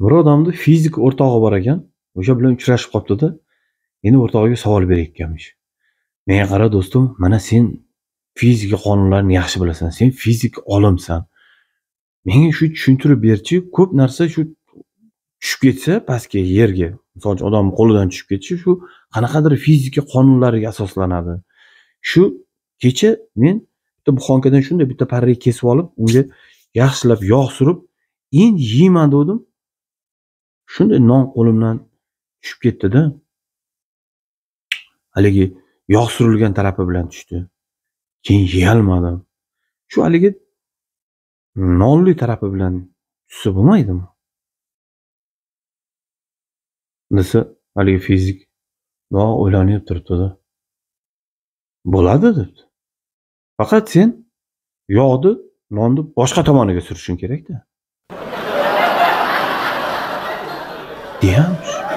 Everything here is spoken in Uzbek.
bir odamni fizik o'rtog'i bor ekan o'sha bilan uchrashib qolibdida endi o'rtog'iga savol berayotganmish menga qara do'stim mana sen fizika qonunlarini yaxshi bilasan sen fizik olimsan. Menga shu tushuntirib berchi ko'p narsa shu tushib ketsa pastga yerga misol uchun odamni qo'lidan tushib ketishi shu qanaqadir fizika qonunlariga asoslanadi. Shu kecha men bitta buxonkadan shunday bitta parrak kesib olib unga yaxshilab yog' surib endi yeyman degdim shunday non qo'limdan tushib ketdida haligi yog' surilgan tarafi bilan tushdi. Keyin yeyolmadim. Shu haligi nonli tarafi bilan tushsa bo'lmaydimi? Desa haligi fizik bundoq o'ylanib turibdida. Bo'ladi debdi. Faqat sen yog'ni nonni boshqa tomoniga surishing kerakda. 爹。